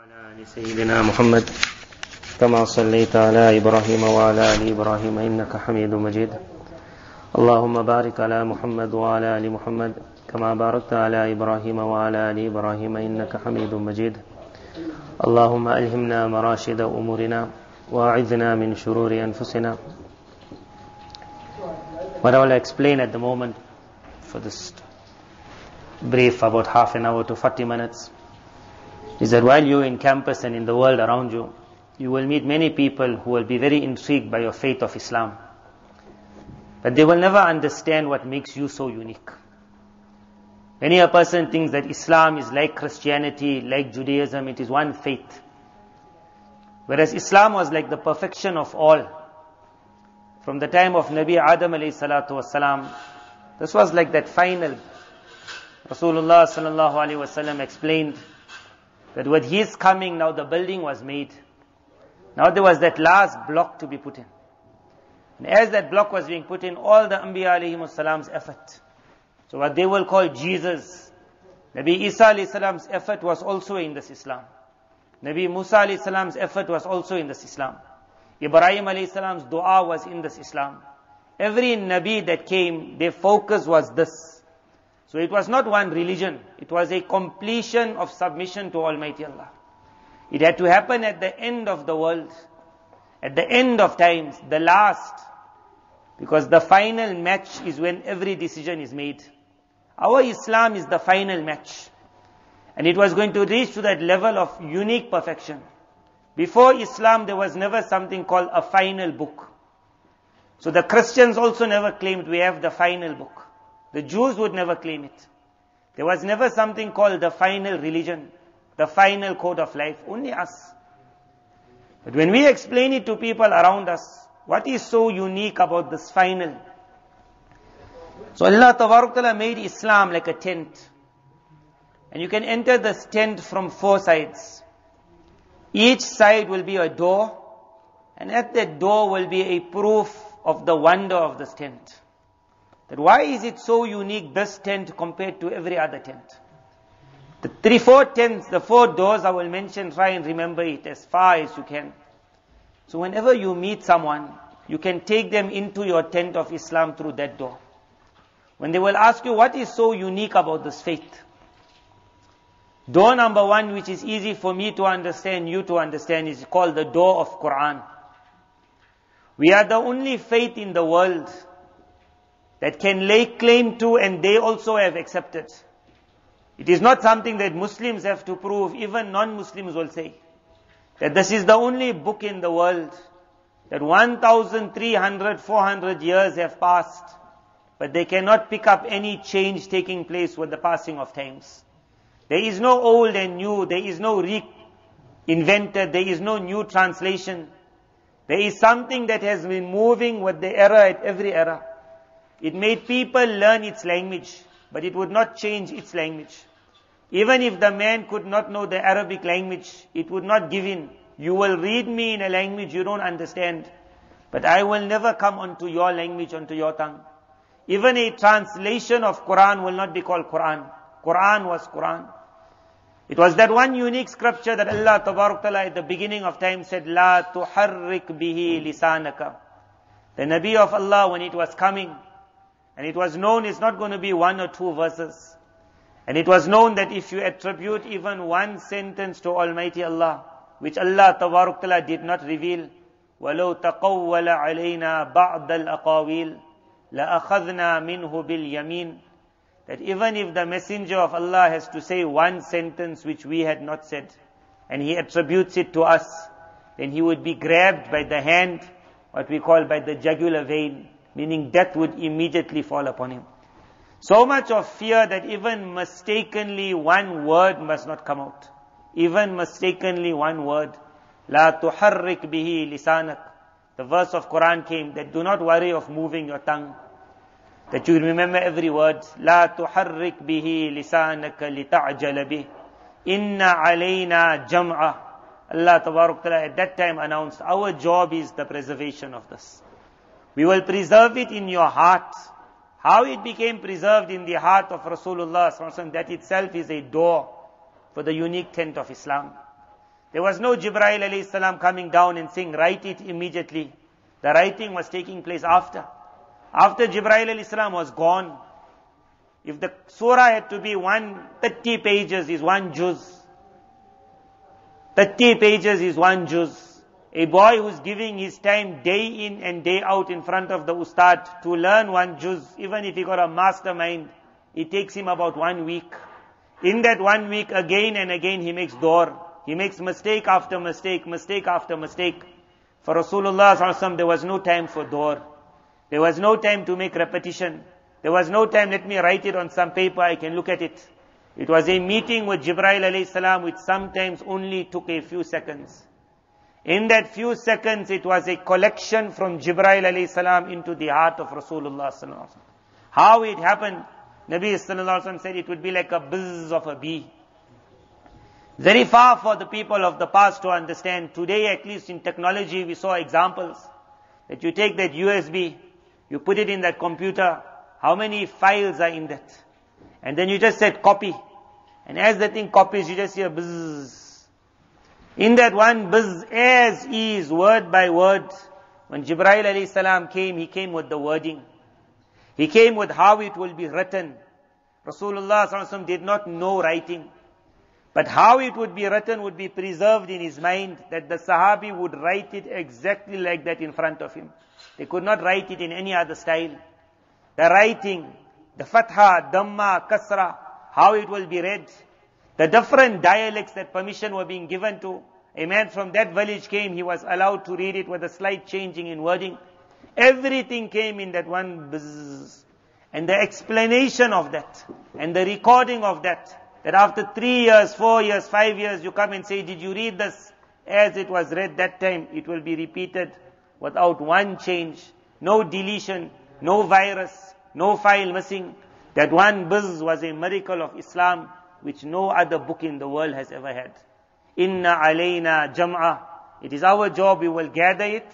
وعلى آل سيدنا محمد. كما صليت على إبراهيم وعلى آل إبراهيم إنك حميد مجيد. اللهم بارك على محمد وعلى آل محمد. كما باركت على إبراهيم وعلى آل إبراهيم إنك حميد مجيد. اللهم ألهمنا مراشد أمورنا وأعذنا من شرور أنفسنا. What I will explain at the moment for this brief about half an hour to 40 minutes. Is that while you're in campus and in the world around you, you will meet many people who will be very intrigued by your faith of Islam. But they will never understand what makes you so unique. Many a person thinks that Islam is like Christianity, like Judaism, it is one faith. Whereas Islam was like the perfection of all. From the time of Nabi Adam alayhi salatu wasalam, this was like that final. Rasulullah sallallahu alayhi wasallam explained that with his coming now the building was made. Now there was that last block to be put in. And as that block was being put in, all the Anbiya alayhi salam's effort. So what they will call Jesus, Nabi Isa alayhi salam's effort was also in this Islam. Nabi Musa alayhi salam's effort was also in this Islam. Ibrahim alayhi salam's dua was in this Islam. Every Nabi that came, their focus was this. So it was not one religion. It was a completion of submission to Almighty Allah. It had to happen at the end of the world. At the end of times, the last. Because the final match is when every decision is made. Our Islam is the final match. And it was going to reach to that level of unique perfection. Before Islam, there was never something called a final book. So the Christians also never claimed we have the final book. The Jews would never claim it. There was never something called the final religion, the final code of life, only us. But when we explain it to people around us, what is so unique about this final? So Allah Ta'ala made Islam like a tent. And you can enter this tent from four sides. Each side will be a door, and at that door will be a proof of the wonder of this tent. That why is it so unique, this tent, compared to every other tent? The three, four tents, the four doors I will mention, try and remember it as far as you can. So whenever you meet someone, you can take them into your tent of Islam through that door. When they will ask you, what is so unique about this faith? Door number one, which is easy for me to understand, you to understand, is called the door of Quran. We are the only faith in the world that can lay claim to and they also have accepted. It is not something that Muslims have to prove, even non-Muslims will say. That this is the only book in the world that 1,300, 400 years have passed, but they cannot pick up any change taking place with the passing of times. There is no old and new. There is no reinvented. There is no new translation. There is something that has been moving with the era at every era. It made people learn its language, but it would not change its language. Even if the man could not know the Arabic language, it would not give in. You will read me in a language you don't understand, but I will never come onto your language, onto your tongue. Even a translation of Quran will not be called Quran. Quran was Quran. It was that one unique scripture that Allah Ta'ala at the beginning of time said, La tuharrik bihi lisanaka. The Nabi of Allah when it was coming, and it was known it's not going to be one or two verses. And it was known that if you attribute even one sentence to Almighty Allah, which Allah Taala did not reveal, وَلَوْ تَقَوَّلَ عَلَيْنَا بَعْضَ الْأَقَاوِيلِ لَأَخَذْنَا مِنْهُ بِالْيَمِينِ That even if the messenger of Allah has to say one sentence which we had not said, and he attributes it to us, then he would be grabbed by the hand, what we call by the jugular vein, meaning death would immediately fall upon him. So much of fear that even mistakenly one word must not come out. Even mistakenly one word. لا تحرك به لسانك. The verse of Quran came that do not worry of moving your tongue. That you remember every word. لا تحرك به لسانك لتعجل به. Inna alayna jam'a. Allah Ta'ala at that time announced, our job is the preservation of this we will preserve it in your heart how it became preserved in the heart of Rasulullah that itself is a door for the unique tent of Islam There was no alayhi salam coming down and saying, write it immediately. The writing was taking place after. After alayhi salam was gone, if the surah had to be 130 pages is one juz. 30 pages is one juz. A boy who's giving his time day in and day out in front of the ustad to learn one juz, even if he got a mastermind, it takes him about one week. In that one week, again and again, he makes door. He makes mistake after mistake, mistake after mistake. For Rasulullah there was no time for door. There was no time to make repetition. There was no time, let me write it on some paper, I can look at it. It was a meeting with Jibril alayhi salam which sometimes only took a few seconds. In that few seconds, it was a collection from Jibril alayhi salam into the heart of Rasulullah sallallahu How it happened, Nabi sallallahu alaihi wasallam said it would be like a buzz of a bee. Very far for the people of the past to understand. Today, at least in technology, we saw examples that you take that USB, you put it in that computer, how many files are in that? And then you just said copy. And as the thing copies, you just hear buzz. In that one buzz, as is, word by word, when Jibreel alayhi salam came, he came with the wording. He came with how it will be written. Rasulullah did not know writing. But how it would be written would be preserved in his mind that the Sahabi would write it exactly like that in front of him. They could not write it in any other style. The writing, the fatha, dhamma, kasra, how it will be read. The different dialects that permission were being given to. A man from that village came, he was allowed to read it with a slight changing in wording. Everything came in that one buzz. And the explanation of that, and the recording of that, that after three years, four years, five years, you come and say, did you read this as it was read that time? It will be repeated without one change, no deletion, no virus, no file missing. That one buzz was a miracle of Islam which no other book in the world has ever had. Inna alayna jam'a. It is our job, we will gather it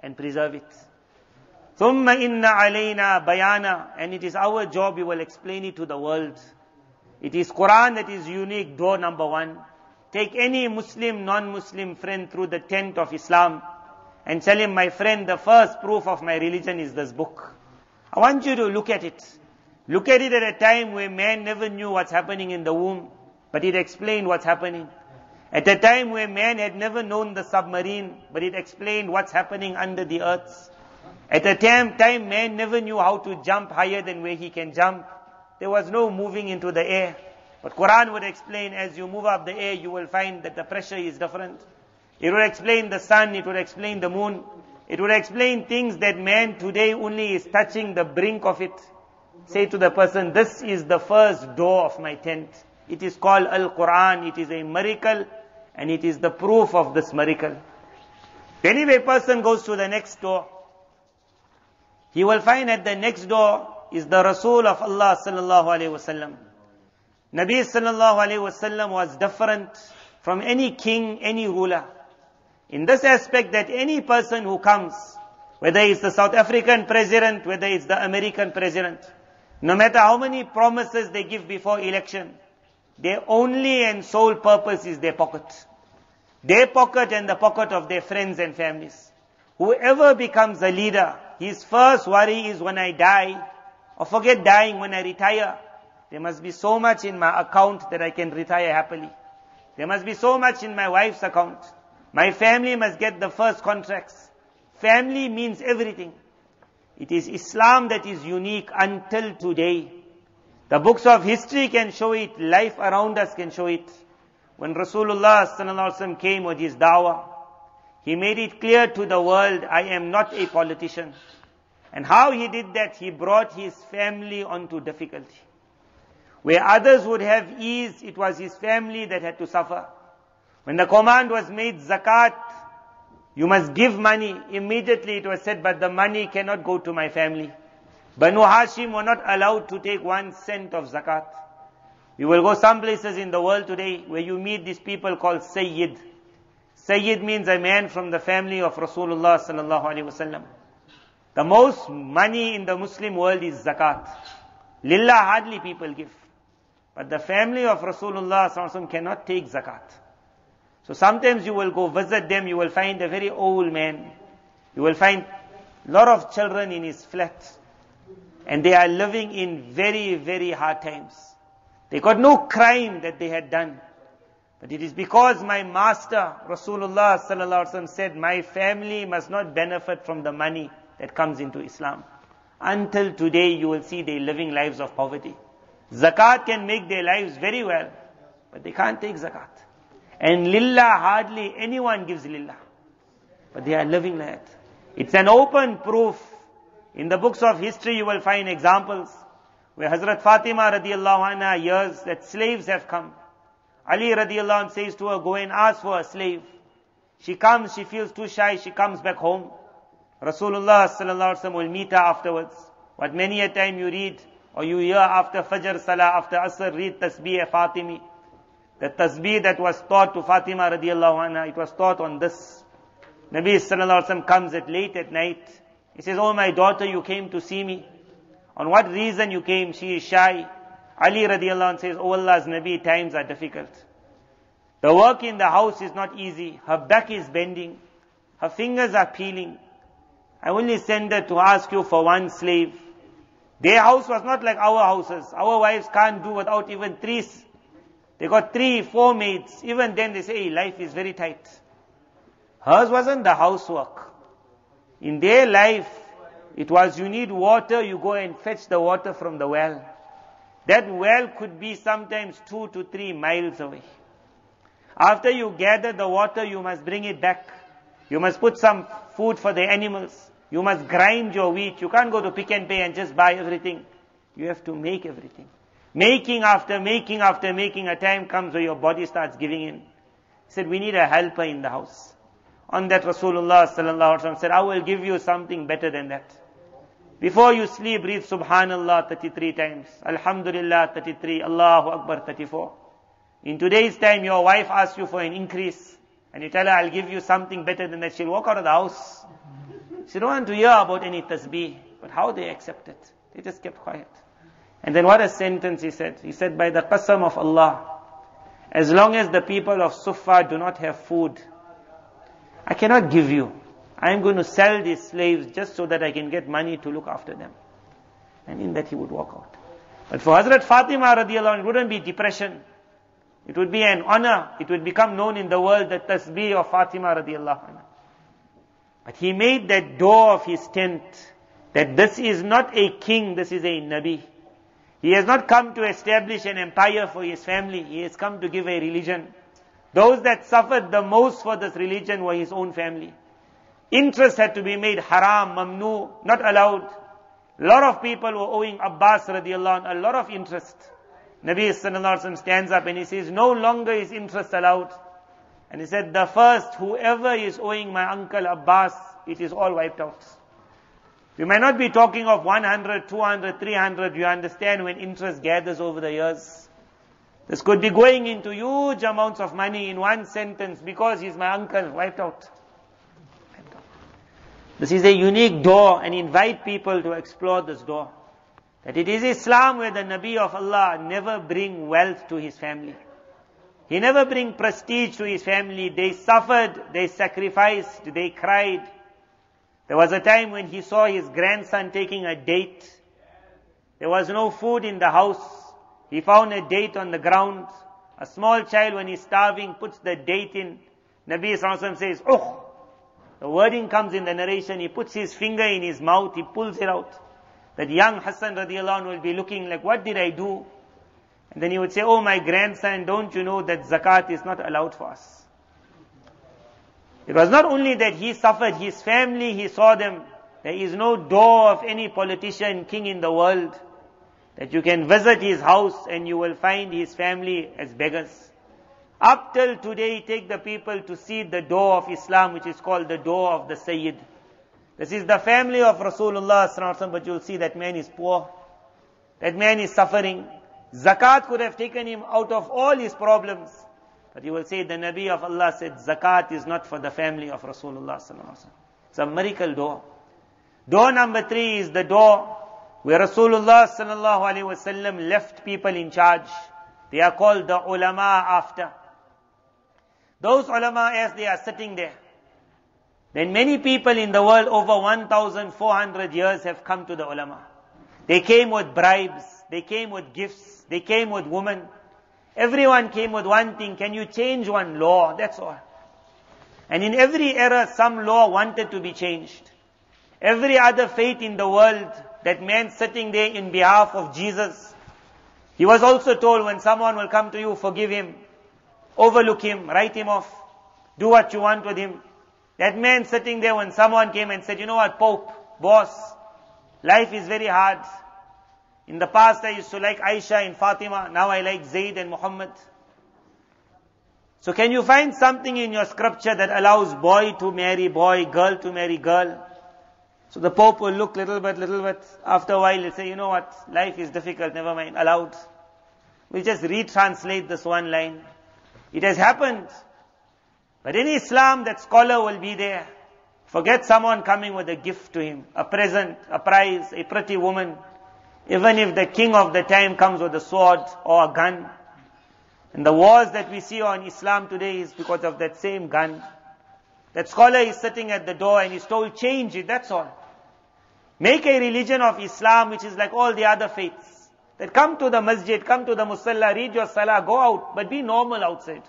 and preserve it. Thumma inna alayna bayana. And it is our job, we will explain it to the world. It is Quran that is unique, door number one. Take any Muslim, non-Muslim friend through the tent of Islam and tell him, my friend, the first proof of my religion is this book. I want you to look at it. Look at it at a time where man never knew what's happening in the womb, but it explained what's happening. At a time where man had never known the submarine, but it explained what's happening under the earth. At a time, time man never knew how to jump higher than where he can jump. There was no moving into the air. But Quran would explain as you move up the air, you will find that the pressure is different. It would explain the sun, it would explain the moon. It would explain things that man today only is touching the brink of it. Say to the person, this is the first door of my tent. It is called Al-Quran. It is a miracle and it is the proof of this miracle. If any person goes to the next door, he will find at the next door is the Rasul of Allah sallallahu alayhi wasallam. Nabi sallallahu alayhi wasallam was different from any king, any ruler. In this aspect that any person who comes, whether it's the South African president, whether it's the American president, no matter how many promises they give before election, their only and sole purpose is their pocket. Their pocket and the pocket of their friends and families. Whoever becomes a leader, his first worry is when I die, or forget dying when I retire. There must be so much in my account that I can retire happily. There must be so much in my wife's account. My family must get the first contracts. Family means everything. It is Islam that is unique until today. The books of history can show it, life around us can show it. When Rasulullah came with his dawah, he made it clear to the world, I am not a politician. And how he did that, he brought his family onto difficulty. Where others would have ease, it was his family that had to suffer. When the command was made zakat, you must give money, immediately it was said, but the money cannot go to my family. Banu Hashim were not allowed to take one cent of zakat. You will go some places in the world today where you meet these people called Sayyid. Sayyid means a man from the family of Rasulullah sallallahu alaihi wasallam. The most money in the Muslim world is zakat. Lillah hardly people give. But the family of Rasulullah cannot take zakat. So sometimes you will go visit them, you will find a very old man. You will find a lot of children in his flat. And they are living in very, very hard times. They got no crime that they had done. But it is because my master, Rasulullah sallallahu said, my family must not benefit from the money that comes into Islam. Until today you will see they living lives of poverty. Zakat can make their lives very well, but they can't take zakat. And lillah, hardly anyone gives lillah. But they are living like that. It's an open proof. In the books of history you will find examples where Hazrat Fatima radiallahu anha hears that slaves have come. Ali radiallahu anh says to her, go and ask for a slave. She comes, she feels too shy, she comes back home. Rasulullah sallallahu alaihi wasallam will meet her afterwards. What many a time you read or you hear after Fajr Salah, after Asr, read Tasbih Fatimi. The Tasbih that was taught to Fatima radiallahu anha, it was taught on this. Nabi sallallahu alaihi wasallam comes at late at night. He says, Oh my daughter, you came to see me. On what reason you came? She is shy. Ali radiallahu anh says, Oh Allah's Nabi, times are difficult. The work in the house is not easy. Her back is bending. Her fingers are peeling. I only send her to ask you for one slave. Their house was not like our houses. Our wives can't do without even three. They got three, four maids. Even then they say, hey, life is very tight. Hers wasn't the housework. In their life, it was you need water, you go and fetch the water from the well. That well could be sometimes two to three miles away. After you gather the water, you must bring it back. You must put some food for the animals. You must grind your wheat. You can't go to Pick n Pay and just buy everything. You have to make everything. Making after making after making, a time comes where your body starts giving in. He said, we need a helper in the house. On that Rasulullah sallallahu said, I will give you something better than that. Before you sleep, read Subhanallah 33 times. Alhamdulillah 33. Allahu Akbar 34. In today's time, your wife asks you for an increase, and you tell her, I'll give you something better than that. She'll walk out of the house. She don't want to hear about any tasbih. But how they accept it? They just kept quiet. And then what a sentence he said. He said, by the qasam of Allah, as long as the people of Sufa do not have food, I cannot give you. I am going to sell these slaves just so that I can get money to look after them. And in that he would walk out. But for Hazrat Fatima radiallahu anh, it wouldn't be depression. It would be an honor. It would become known in the world the tasbih of Fatima radiallahu anh. But he made that door of his tent that this is not a king, this is a Nabi. He has not come to establish an empire for his family. He has come to give a religion. Those that suffered the most for this religion were his own family. Interest had to be made haram, mamnu, not allowed. A lot of people were owing Abbas radiallahu anh, a lot of interest. Nabi sallallahu stands up and he says, no longer is interest allowed. And he said, the first, whoever is owing my uncle Abbas, it is all wiped out. We may not be talking of 100, 200, 300. You understand when interest gathers over the years. This could be going into huge amounts of money in one sentence because he's my uncle, wiped out. This is a unique door and invite people to explore this door. That it is Islam where the Nabi of Allah never bring wealth to his family. He never bring prestige to his family. They suffered, they sacrificed, they cried. There was a time when he saw his grandson taking a date. There was no food in the house. He found a date on the ground. A small child when he's starving puts the date in. Nabi Sallallahu says, Oh! The wording comes in the narration. He puts his finger in his mouth. He pulls it out. That young Hassan radiallahu anh will be looking like, what did I do? And then he would say, oh my grandson, don't you know that zakat is not allowed for us? It was not only that he suffered, his family, he saw them. There is no door of any politician, king in the world that you can visit his house and you will find his family as beggars. Up till today, take the people to see the door of Islam, which is called the door of the Sayyid. This is the family of Rasulullah, Sallallahu Alaihi Wasallam, but you'll see that man is poor. That man is suffering. Zakat could have taken him out of all his problems. But you will say the Nabi of Allah said, Zakat is not for the family of Rasulullah. Sallallahu Alaihi Wasallam. It's a miracle door. Door number three is the door where Rasulullah sallallahu alaihi wasallam left people in charge. They are called the ulama after. Those ulama, as they are sitting there, then many people in the world over 1,400 years have come to the ulama. They came with bribes, they came with gifts, they came with women. Everyone came with one thing, can you change one law? That's all. And in every era, some law wanted to be changed. Every other faith in the world, that man sitting there in behalf of Jesus, he was also told when someone will come to you, forgive him, overlook him, write him off, do what you want with him. That man sitting there when someone came and said, you know what, Pope, boss, life is very hard. In the past I used to like Aisha and Fatima, now I like Zayd and Muhammad. So can you find something in your scripture that allows boy to marry boy, girl to marry girl? So the Pope will look little bit, little bit. After a while he'll say, you know what, life is difficult, never mind, allowed. We'll just retranslate this one line. It has happened. But in Islam, that scholar will be there. Forget someone coming with a gift to him, a present, a prize, a pretty woman. Even if the king of the time comes with a sword or a gun. And the wars that we see on Islam today is because of that same gun. That scholar is sitting at the door and he's told, change it, that's all. Make a religion of Islam which is like all the other faiths. That come to the masjid, come to the musalla, read your salah, go out, but be normal outside.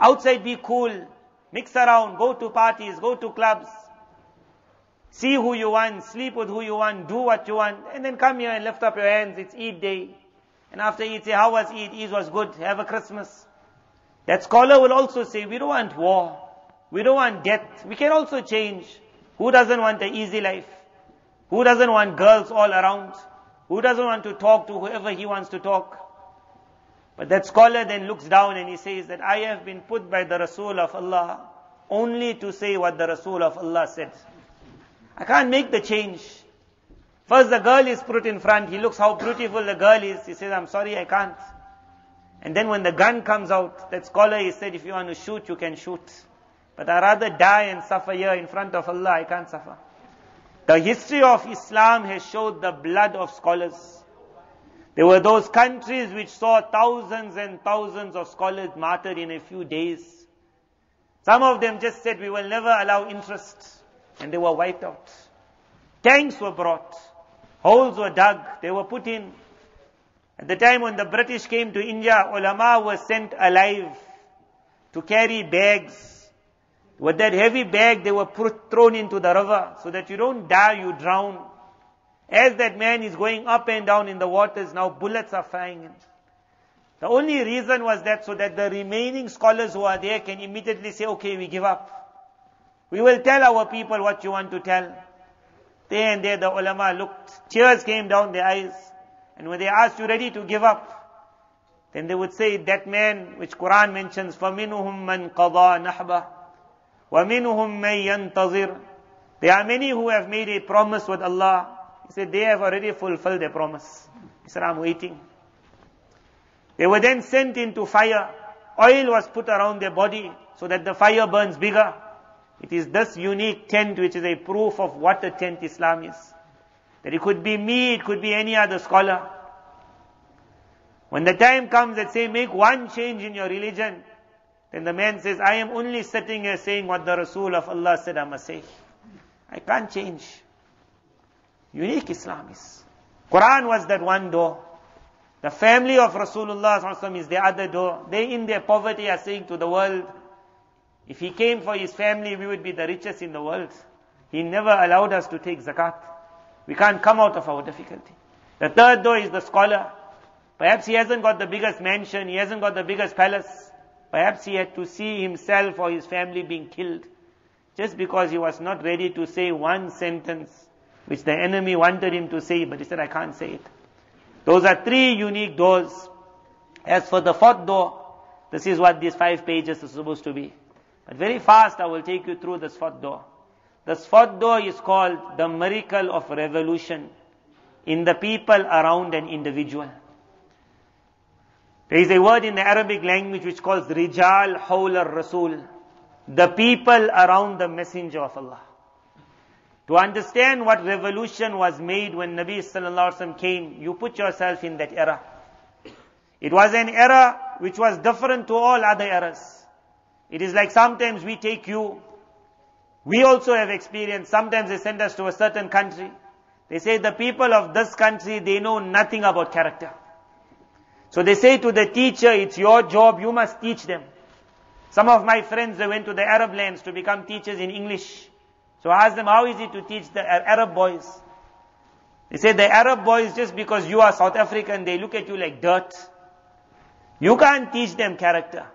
Outside be cool, mix around, go to parties, go to clubs. See who you want, sleep with who you want, do what you want, and then come here and lift up your hands, it's Eid day. And after Eid say, how was Eid? Eid was good, have a Christmas. That scholar will also say, we don't want war. We don't want death. We can also change. Who doesn't want an easy life? Who doesn't want girls all around? Who doesn't want to talk to whoever he wants to talk? But that scholar then looks down and he says that I have been put by the Rasul of Allah only to say what the Rasul of Allah said. I can't make the change. First the girl is put in front, he looks how beautiful the girl is, he says, I'm sorry, I can't. And then when the gun comes out, that scholar he said, if you want to shoot, you can shoot. But I rather die and suffer here in front of Allah, I can't suffer. The history of Islam has showed the blood of scholars. There were those countries which saw thousands and thousands of scholars martyred in a few days. Some of them just said, we will never allow interest and they were wiped out. Tanks were brought. Holes were dug. They were put in. At the time when the British came to India, ulama were sent alive to carry bags. With that heavy bag, they were put, thrown into the river so that you don't die, you drown. As that man is going up and down in the waters, now bullets are flying in. The only reason was that so that the remaining scholars who are there can immediately say, okay, we give up. We will tell our people what you want to tell. There and there the ulama looked, tears came down their eyes. And when they asked you ready to give up, then they would say that man which Quran mentions, فَمِنُهُمْ مَنْ قَضَى نَحْبَهُ وَمِنُهُمْ مَنْ يَنْتَظِرُ There are many who have made a promise with Allah. He said they have already fulfilled their promise. He said, I'm waiting. They were then sent into fire. Oil was put around their body so that the fire burns bigger. It is this unique tent which is a proof of what a tent Islam is. That it could be me, it could be any other scholar. When the time comes that say make one change in your religion, then the man says, I am only sitting here saying what the Rasul of Allah said I must say. I can't change. Unique Islam is. Quran was that one door. The family of Rasulullah is the other door. They in their poverty are saying to the world, if he came for his family, we would be the richest in the world. He never allowed us to take zakat. We can't come out of our difficulty. The third door is the scholar. Perhaps he hasn't got the biggest mansion, he hasn't got the biggest palace. Perhaps he had to see himself or his family being killed just because he was not ready to say one sentence which the enemy wanted him to say, but he said, I can't say it. Those are three unique doors. As for the fourth door, this is what these five pages are supposed to be. But very fast I will take you through this fourth door. This fourth door is called the miracle of revolution in the people around an individual. There is a word in the Arabic language which calls Rijal Hawl Rasul. The people around the messenger of Allah. To understand what revolution was made when Nabi Sallallahu Alaihi Wasallam came, you put yourself in that era. It was an era which was different to all other eras. It is like sometimes we take you. We also have experienced, sometimes they send us to a certain country. They say the people of this country, they know nothing about character. So they say to the teacher, it's your job, you must teach them. Some of my friends, they went to the Arab lands to become teachers in English. So I asked them, how is it to teach the Arab boys? They said, the Arab boys, just because you are South African, they look at you like dirt. You can't teach them character.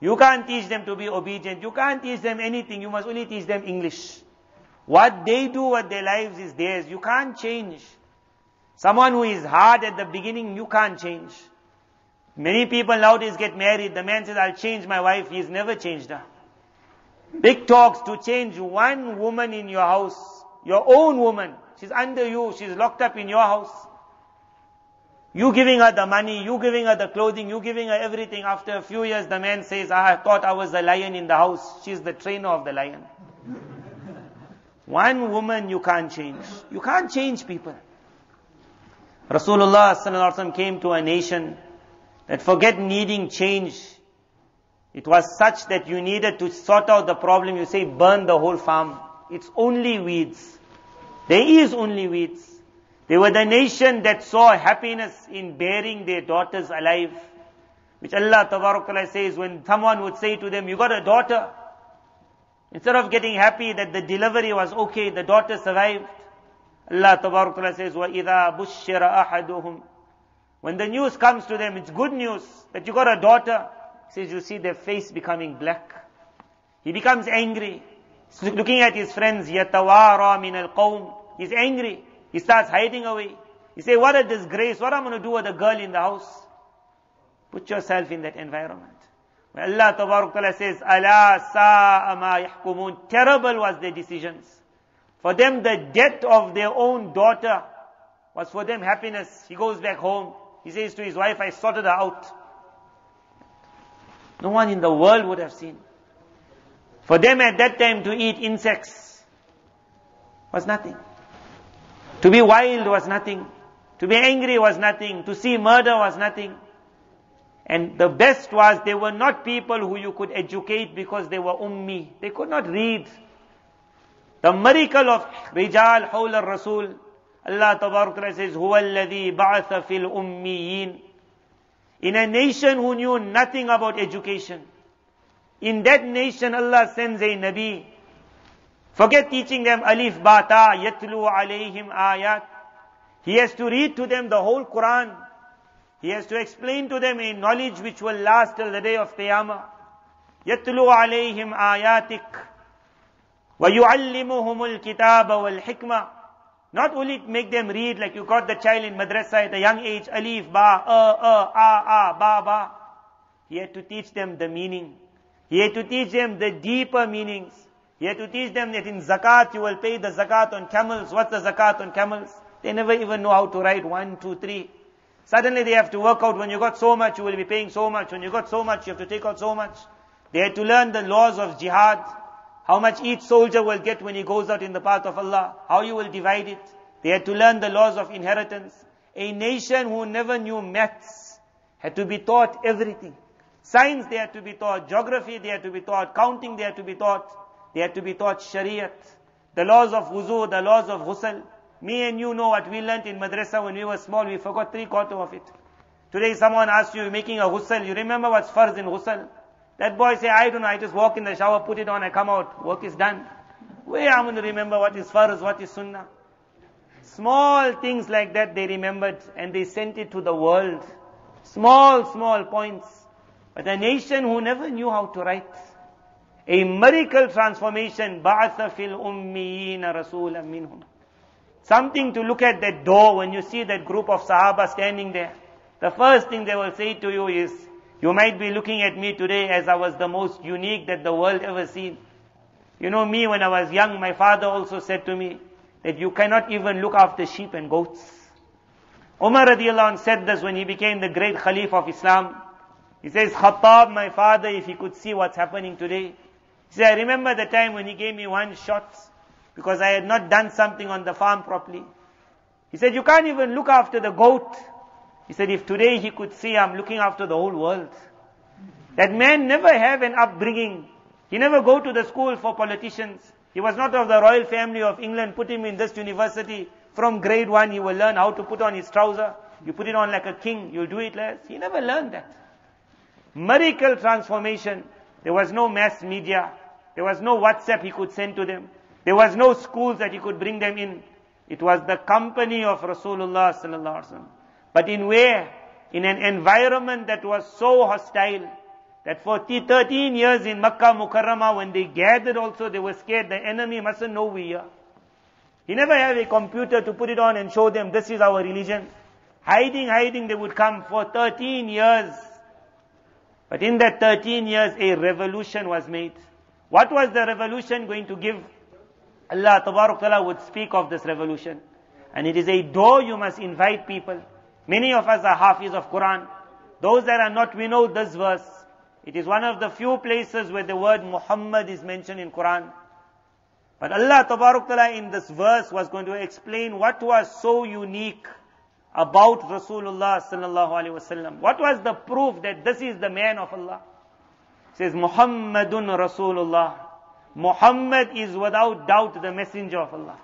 You can't teach them to be obedient. You can't teach them anything. You must only teach them English. What they do with their lives is theirs. You can't change. Someone who is hard at the beginning, you can't change. Many people nowadays get married. The man says, I'll change my wife. He's never changed her. Big talks to change one woman in your house, your own woman. She's under you. She's locked up in your house. You giving her the money, you giving her the clothing, you giving her everything. After a few years, the man says, I thought I was the lion in the house. She's the trainer of the lion. One woman you can't change. You can't change people. Rasulullah came to a nation that forget needing change. It was such that you needed to sort out the problem. You say burn the whole farm. It's only weeds. There is only weeds. They were the nation that saw happiness in bearing their daughters alive. Which Allah Ta'ala says when someone would say to them, you got a daughter. Instead of getting happy that the delivery was okay, the daughter survived. Allah Ta'ala says, وَإِذَا بُشِّرَ أَحَدُهُمْ when the news comes to them, it's good news that you got a daughter. Says you see their face becoming black. He becomes angry. He's looking at his friends, يَتَوَارَى مِنَ al He's angry. He starts hiding away. He say, what a disgrace. What am I going to do with a girl in the house? Put yourself in that environment. When Allah Ta'ala says, Allah sa'a ma yahkumun. Terrible was their decisions. For them, the death of their own daughter was for them happiness. He goes back home. He says to his wife, I sorted her out. No one in the world would have seen. For them at that time to eat insects was nothing. To be wild was nothing. To be angry was nothing. To see murder was nothing. And the best was they were not people who you could educate because they were ummi. They could not read. The miracle of Rijal Hawl al-Rasul. Allah Ta'ala says, هُوَ الَّذِي بَعَثَ فِي الْأُمِّيِّينَ In a nation who knew nothing about education. In that nation Allah sends a Nabi Forget teaching them alif bata yatlu alayhim ayat. He has to read to them the whole Quran. He has to explain to them a knowledge which will last till the day of Qiyamah. يتلو عليهم آياتك ويعلمهم الكتاب والحكمة Not only make them read like you got the child in madrasa at a young age, alif, ba, a, a, a, a, ba, ba. He had to teach them the meaning. He had to teach them the deeper meanings. He had to teach them that in zakat you will pay the zakat on camels. What's the zakat on camels? They never even know how to write one, two, three. Suddenly they have to work out when you got so much, you will be paying so much. When you got so much, you have to take out so much. They had to learn the laws of jihad. How much each soldier will get when he goes out in the path of Allah. How you will divide it. They had to learn the laws of inheritance. A nation who never knew maths had to be taught everything. Science they had to be taught. Geography they had to be taught. Counting they had to be taught. They had to be taught Shariat, the laws of wuzu, the laws of ghusl. Me and you know what we learnt in madrasa when we were small, we forgot three quarter of it. Today someone asks you, making a ghusl, you remember what's farz in ghusl? That boy say, I don't know, I just walk in the shower, put it on, I come out, work is done. Where am I going to remember what is farz, what is sunnah? Small things like that they remembered and they sent it to the world. Small, small points. But a nation who never knew how to write, a miracle transformation. بَعَثَ فِي الْأُمِّيِّينَ رَسُولًا مِّنْهُمْ Something to look at that door when you see that group of Sahaba standing there. The first thing they will say to you is, you might be looking at me today as I was the most unique that the world ever seen. You know me when I was young, my father also said to me that you cannot even look after sheep and goats. Umar radiallahu anh said this when he became the great Khalif of Islam. He says, Khattab, my father, if he could see what's happening today, he said, I remember the time when he gave me one shot because I had not done something on the farm properly. He said, you can't even look after the goat. He said, if today he could see I'm looking after the whole world. That man never have an upbringing. He never go to the school for politicians. He was not of the royal family of England. Put him in this university. From grade one, he will learn how to put on his trouser. You put it on like a king. You'll do it less. He never learned that. Miracle transformation. There was no mass media. There was no WhatsApp he could send to them. There was no schools that he could bring them in. It was the company of Rasulullah sallallahu alaihi wasallam. But in where? In an environment that was so hostile that for 13 years in Makkah Mukarramah when they gathered also they were scared the enemy mustn't know we are. He never had a computer to put it on and show them this is our religion. Hiding, hiding they would come for 13 years. But in that 13 years a revolution was made. What was the revolution going to give? Allah Ta'ala would speak of this revolution. And it is a door you must invite people. Many of us are hafiz of Quran. Those that are not, we know this verse. It is one of the few places where the word Muhammad is mentioned in Quran. But Allah Ta'ala in this verse was going to explain what was so unique about Rasulullah sallallahu alaihi wasallam. What was the proof that this is the man of Allah? It says Muhammadun Rasulullah. Muhammad is without doubt the messenger of Allah.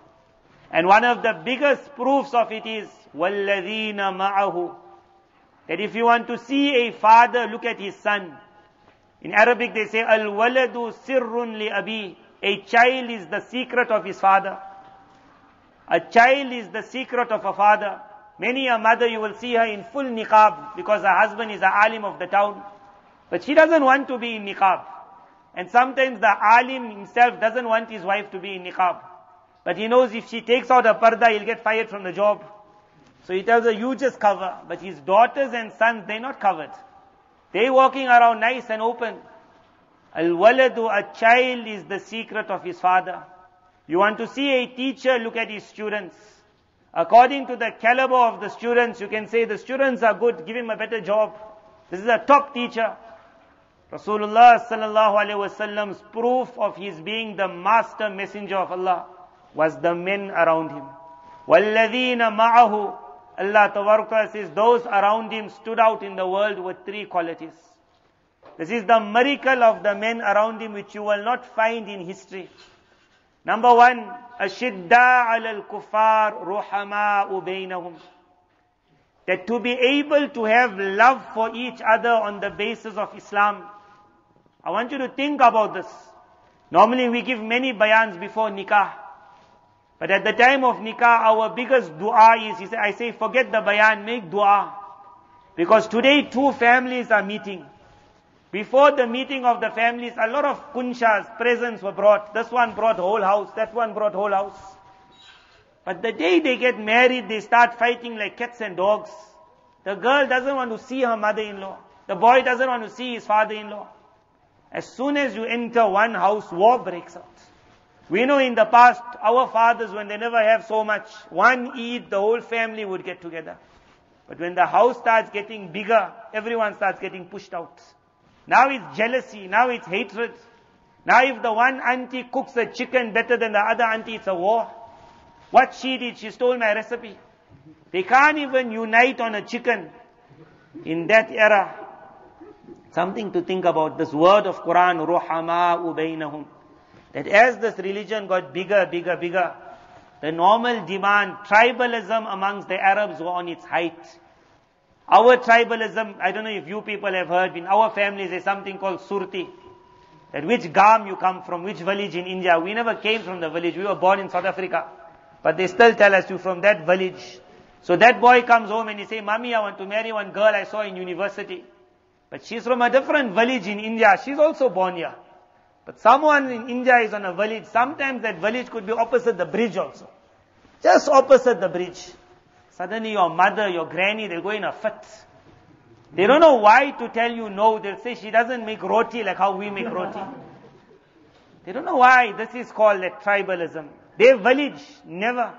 And one of the biggest proofs of it is وَالَّذِينَ مَعَهُ That if you want to see a father, look at his son. In Arabic they say, Al-waladu sirrun li abi. A child is the secret of his father. A child is the secret of a father. Many a mother you will see her in full niqab because her husband is a alim of the town. But she doesn't want to be in niqab. And sometimes the alim himself doesn't want his wife to be in niqab. But he knows if she takes out a parda, he'll get fired from the job. So he tells her, you just cover. But his daughters and sons, they're not covered. They're walking around nice and open. Al-waladu, a child is the secret of his father. You want to see a teacher, look at his students. According to the caliber of the students, you can say the students are good, give him a better job. This is a top teacher. Rasulullah sallallahu alaihi wasallam's proof of his being the master messenger of Allah was the men around him. وَالَّذِينَ مَعَهُ Allah Tabaraka says those around him stood out in the world with three qualities. This is the miracle of the men around him which you will not find in history. Number one, أَشِدَّا عَلَى الْكُفَّارِ رُحَمَاءُ بَيْنَهُمْ That to be able to have love for each other on the basis of Islam. I want you to think about this. Normally we give many bayans before nikah. But at the time of nikah, our biggest dua is, I say, forget the bayan, make dua. Because today two families are meeting. Before the meeting of the families, a lot of kunshas, presents were brought. This one brought whole house, that one brought whole house. But the day they get married, they start fighting like cats and dogs. The girl doesn't want to see her mother-in-law. The boy doesn't want to see his father-in-law. As soon as you enter one house, war breaks out. We know in the past, our fathers, when they never have so much, one Eid, the whole family would get together. But when the house starts getting bigger, everyone starts getting pushed out. Now it's jealousy, now it's hatred. Now if the one auntie cooks a chicken better than the other auntie, it's a war. What she did, she stole my recipe. They can't even unite on a chicken in that era. Something to think about. This word of Quran, ruhama ubaynahum. That as this religion got bigger, bigger, bigger, the normal demand, tribalism amongst the Arabs were on its height. Our tribalism, I don't know if you people have heard, in our families there's something called surti. That which gam you come from, which village in India. We never came from the village, we were born in South Africa. But they still tell us you from that village. So that boy comes home and he say, Mommy, I want to marry one girl I saw in university. But she's from a different village in India. She's also born here. But someone in India is on a village. Sometimes that village could be opposite the bridge also. Just opposite the bridge. Suddenly your mother, your granny, they'll go in a fit. They don't know why to tell you no. They'll say she doesn't make roti like how we make roti. They don't know why. This is called a tribalism. Their village, never.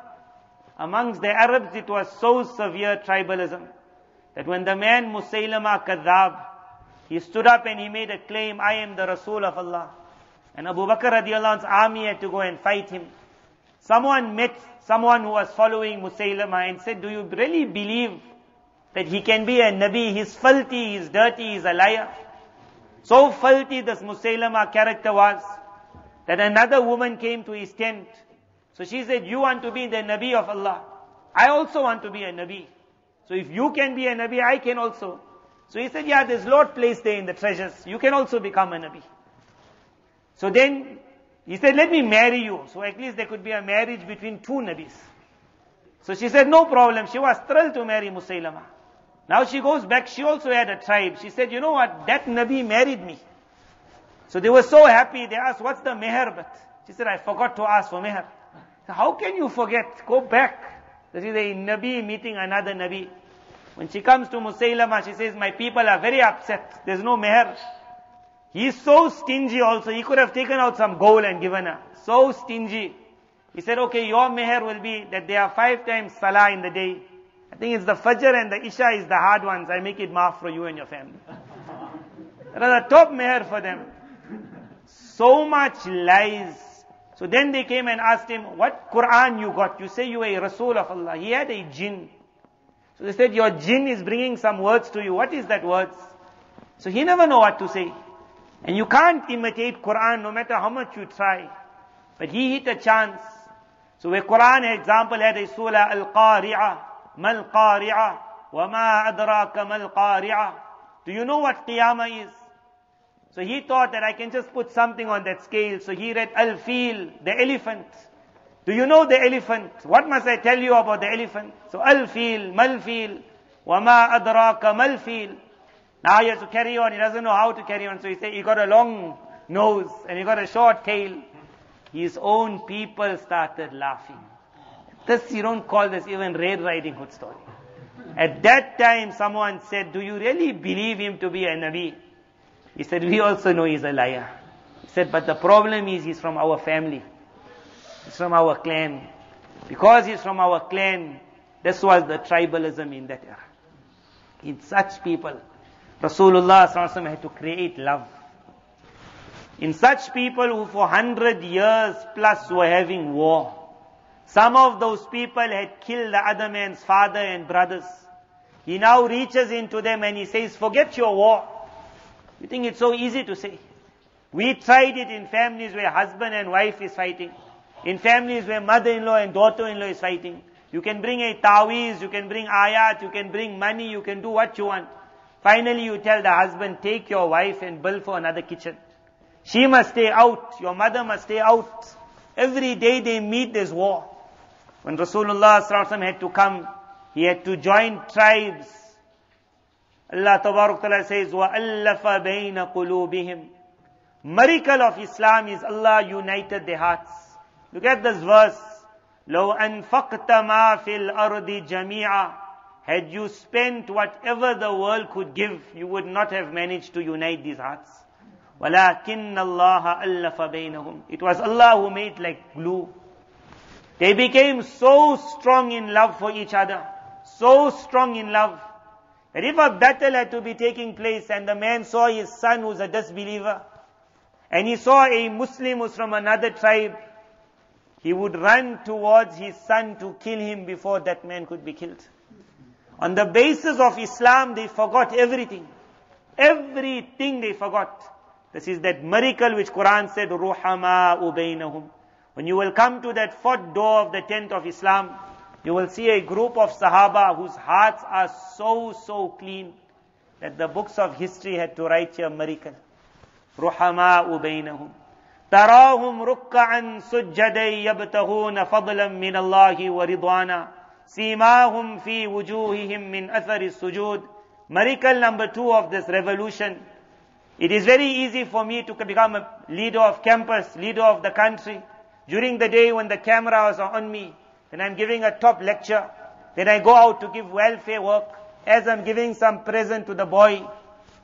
Amongst the Arabs, it was so severe tribalism that when the man Musaylama Kadhab, he stood up and he made a claim, I am the Rasul of Allah. And Abu Bakr radiallahu anhu's army had to go and fight him. Someone met someone who was following Musaylama and said, do you really believe that he can be a Nabi? He's filthy, he's dirty, he's a liar. So filthy this Musaylama character was that another woman came to his tent. So she said, you want to be the Nabi of Allah. I also want to be a Nabi. So if you can be a Nabi, I can also. So he said, yeah, there's Lord placed there in the treasures. You can also become a Nabi. So then he said, let me marry you. So at least there could be a marriage between two Nabis. So she said, no problem. She was thrilled to marry Musaylama. Now she goes back, she also had a tribe. She said, you know what, that Nabi married me. So they were so happy, they asked, what's the meher? But she said, I forgot to ask for meher. How can you forget? Go back. This is a Nabi meeting another Nabi. When she comes to Musaylama, she says, my people are very upset. There's no meher. He's so stingy also. He could have taken out some gold and given her. So stingy. He said, okay, your meher will be that there are five times salah in the day. I think it's the Fajr and the Isha is the hard ones. I make it maaf for you and your family. That are the top meher for them. So much lies. So then they came and asked him, what Quran you got? You say you are a Rasul of Allah. He had a jinn. So they said, your jinn is bringing some words to you. What is that words? So he never know what to say. And you can't imitate Quran no matter how much you try. But he hit a chance. So where Quran example had a surah Al-Qari'ah, Mal Wama Adraka Mal Qari'ah. Do you know what Qiyamah is? So he thought that I can just put something on that scale. So he read Al-Fil, the elephant. Do you know the elephant? What must I tell you about the elephant? So Al-Fil, Mal-Fil, Wama Adraka Mal-Fil now he has to carry on. He doesn't know how to carry on. So he said he got a long nose and he got a short tail. His own people started laughing. This, you don't call this even Red Riding Hood story. At that time, someone said, do you really believe him to be a Nabi? He said, we also know he's a liar. He said, but the problem is he's from our family. He's from our clan. Because he's from our clan, this was the tribalism in that era. In such people, Rasulullah had to create love. In such people who for hundred years plus were having war. Some of those people had killed the other man's father and brothers. He now reaches into them and he says, forget your war. You think it's so easy to say? We tried it in families where husband and wife is fighting. In families where mother-in-law and daughter-in-law is fighting. You can bring a tawiz, you can bring ayat, you can bring money, you can do what you want. Finally, you tell the husband, take your wife and build for another kitchen. She must stay out. Your mother must stay out. Every day they meet this war. When Rasulullah had to come, he had to join tribes. Allah Ta'ala says, وَأَلَّفَ بَيْنَ قُلُوبِهِمْ Miracle of Islam is Allah united their hearts. Look at this verse. لو أنفقت ما في الأرض جميعا had you spent whatever the world could give, you would not have managed to unite these hearts. وَلَكِنَّ اللَّهَ أَلَّفَ بَيْنَهُمْ It was Allah who made like glue. They became so strong in love for each other, so strong in love, that if a battle had to be taking place and the man saw his son who's a disbeliever, and he saw a Muslim who's from another tribe, he would run towards his son to kill him before that man could be killed. On the basis of Islam, they forgot everything. Everything they forgot. This is that miracle which Quran said, Ruhama ubainahum. When you will come to that fourth door of the tent of Islam, you will see a group of Sahaba whose hearts are so, so clean that the books of history had to write here miracle. Ruhama ubainahum. تراهم ركعا سجدا يبتغون فضلا من الله ورضوانا سيماهم في وجوههم من أثر السجود Miracle number two of this revolution. It is very easy for me to become a leader of campus, leader of the country. During the day when the cameras are on me, then I'm giving a top lecture. Then I go out to give welfare work. As I'm giving some present to the boy,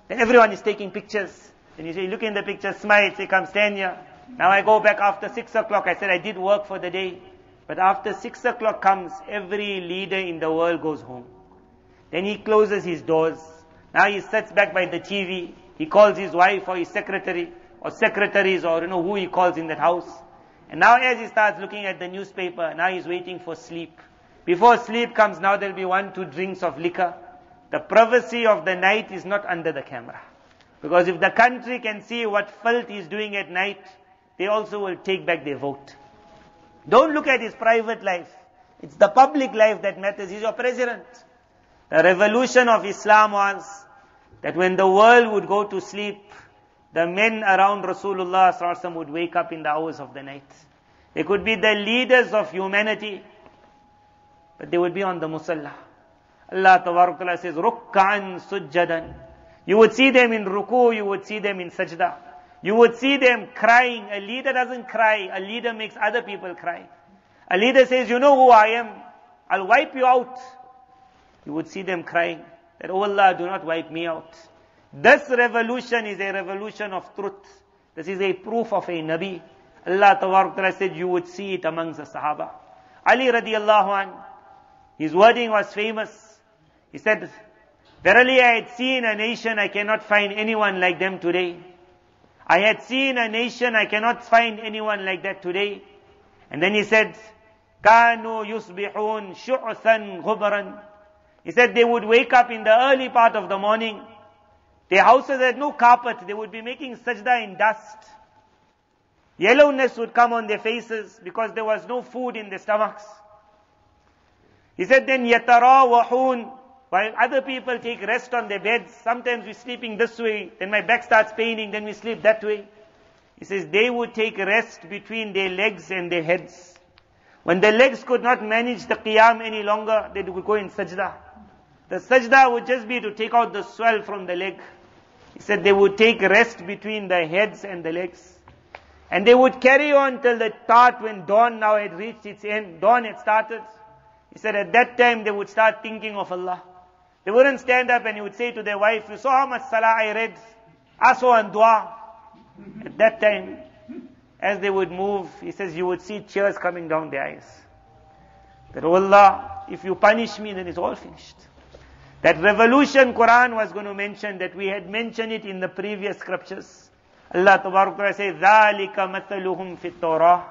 then everyone is taking pictures. Then you say, look in the picture, smile, say, come stand here. Now I go back after six o'clock. I said, I did work for the day. But after six o'clock comes, every leader in the world goes home. Then he closes his doors. Now he sits back by the TV. He calls his wife or his secretary or secretaries or you know who he calls in that house. And now as he starts looking at the newspaper, now he's waiting for sleep. Before sleep comes, now there'll be one, two drinks of liquor. The privacy of the night is not under the camera. Because if the country can see what filth he's doing at night, they also will take back their vote. Don't look at his private life. It's the public life that matters. He's your president. The revolution of Islam was that when the world would go to sleep, the men around Rasulullah would wake up in the hours of the night. They could be the leaders of humanity, but they would be on the musalla. Allah Ta'ala says, Rukkan sujjadan. You would see them in ruku, you would see them in sajda. You would see them crying. A leader doesn't cry, a leader makes other people cry. A leader says, You know who I am, I'll wipe you out. You would see them crying that, Oh Allah, do not wipe me out. This revolution is a revolution of truth. This is a proof of a Nabi. Allah Ta'ala said, You would see it amongst the Sahaba. Ali radiallahu an, his wording was famous. He said, Verily I had seen a nation, I cannot find anyone like them today. I had seen a nation, I cannot find anyone like that today. And then he said, كانوا يصبحون شعثا غبرا. He said they would wake up in the early part of the morning. Their houses had no carpet. They would be making sajda in dust. Yellowness would come on their faces because there was no food in their stomachs. He said then يتراوحون while other people take rest on their beds, sometimes we're sleeping this way, then my back starts paining, then we sleep that way. He says they would take rest between their legs and their heads. When their legs could not manage the qiyam any longer, they would go in sajda. The sajda would just be to take out the swell from the leg. He said they would take rest between the heads and the legs. And they would carry on till the start when dawn now had reached its end. Dawn had started. He said at that time they would start thinking of Allah. They wouldn't stand up and he would say to their wife, you saw how much salah I read? Aso and dua. At that time, as they would move, he says, you would see tears coming down their eyes. That, oh Allah, if you punish me, then it's all finished. That revolution Quran was going to mention, that we had mentioned it in the previous scriptures. Allah Ta'ala says, ذَلِكَ مَثَلُهُمْ فِي التَّوْرَةِ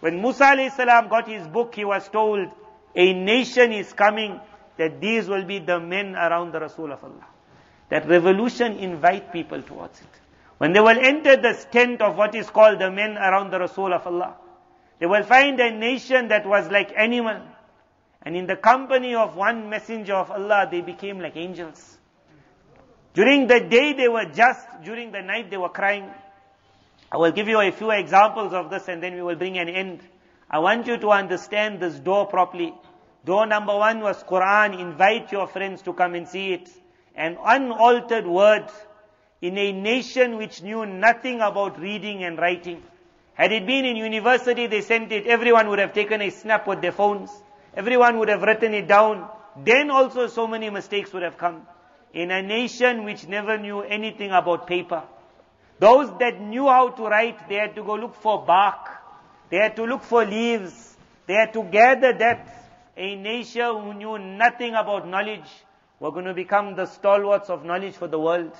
When Musa salam got his book, he was told, a nation is coming that these will be the men around the Rasul of Allah. That revolution invite people towards it. When they will enter the tent of what is called the men around the Rasul of Allah, they will find a nation that was like animal. And in the company of one messenger of Allah, they became like angels. During the day they were just, during the night they were crying. I will give you a few examples of this and then we will bring an end. I want you to understand this door properly. Door number one was Quran. Invite your friends to come and see it. An unaltered word in a nation which knew nothing about reading and writing. Had it been in university, they sent it, everyone would have taken a snap with their phones. Everyone would have written it down. Then also so many mistakes would have come. In a nation which never knew anything about paper. Those that knew how to write, they had to go look for bark. They had to look for leaves. They had to gather that a nation who knew nothing about knowledge were going to become the stalwarts of knowledge for the world.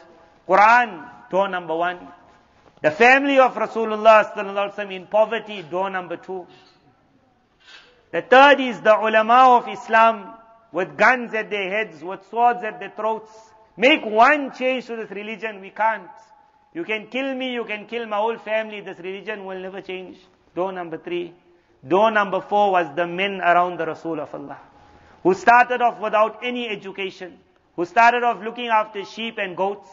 Quran, door number one. The family of Rasulullah in poverty, door number two. The third is the ulama of Islam with guns at their heads, with swords at their throats. Make one change to this religion, we can't. You can kill me, you can kill my whole family, this religion will never change. Door number three. Door number four was the men around the Rasul of Allah, who started off without any education, who started off looking after sheep and goats.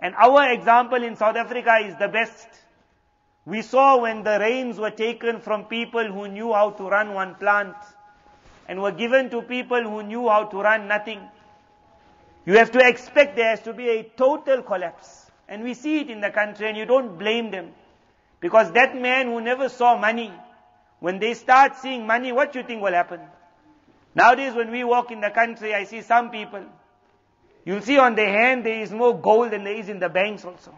And our example in South Africa is the best. We saw when the rains were taken from people who knew how to run one plant and were given to people who knew how to run nothing. You have to expect there has to be a total collapse. And we see it in the country and you don't blame them. Because that man who never saw money, when they start seeing money, what do you think will happen? Nowadays when we walk in the country, I see some people. You'll see on their hand there is more gold than there is in the banks also.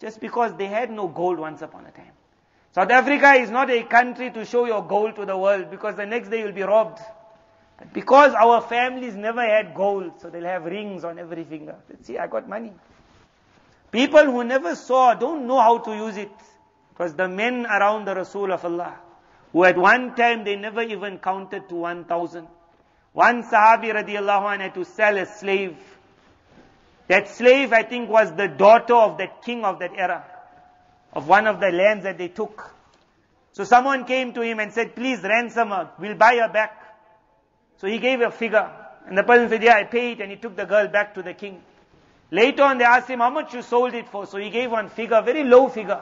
Just because they had no gold once upon a time. South Africa is not a country to show your gold to the world because the next day you'll be robbed. But because our families never had gold, so they'll have rings on every finger. Let's see, I got money. People who never saw don't know how to use it. Because the men around the Rasul of Allah who at one time they never even counted to 1,000. One Sahabi radiallahu anhu had to sell a slave. That slave, I think, was the daughter of that king of that era, of one of the lands that they took. So someone came to him and said, please ransom her, we'll buy her back. So he gave a figure. And the person said, yeah, I paid, and he took the girl back to the king. Later on, they asked him how much you sold it for. So he gave one figure, very low figure.